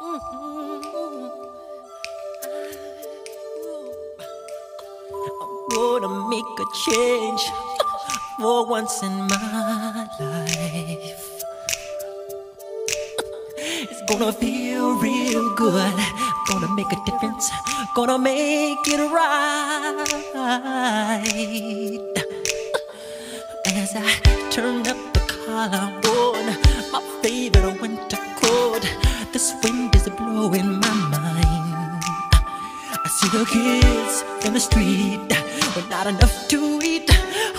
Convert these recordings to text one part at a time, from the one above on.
I'm gonna make a change for once in my life. It's gonna feel real good. Gonna make a difference. Gonna make it right. As I turn up all I want. My favorite winter coat. This wind is blowing my mind. I see the kids in the street with not enough to eat.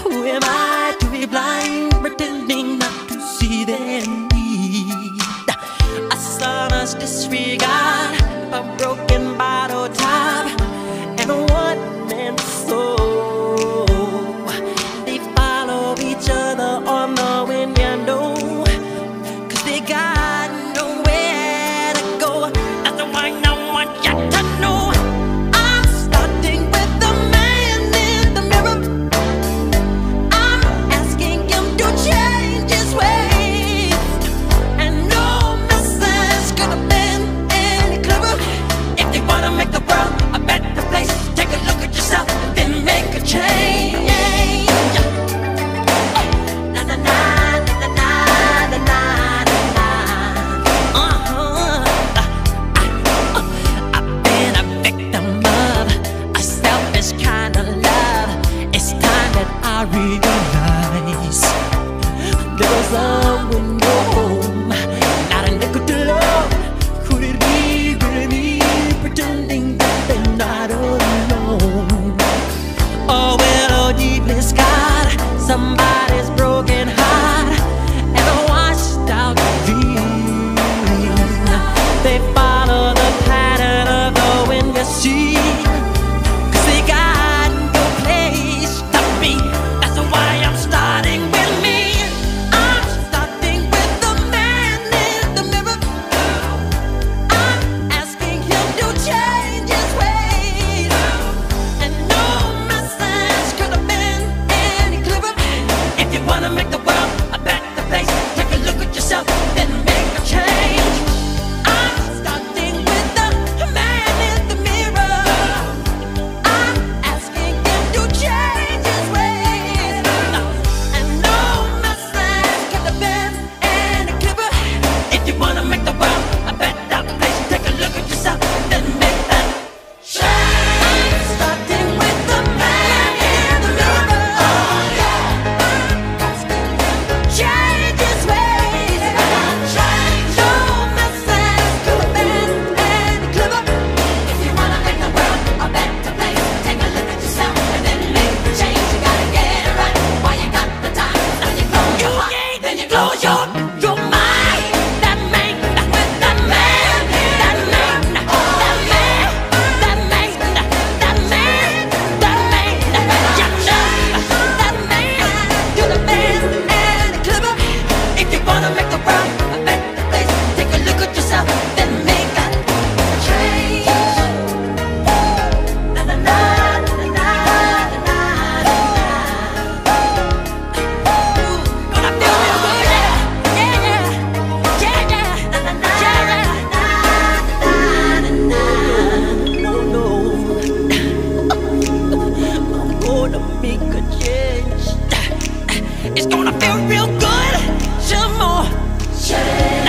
Who am I to be blind, pretending not to see their need? A sonorous disregard. yeah. sun. It's gonna feel real good. some more.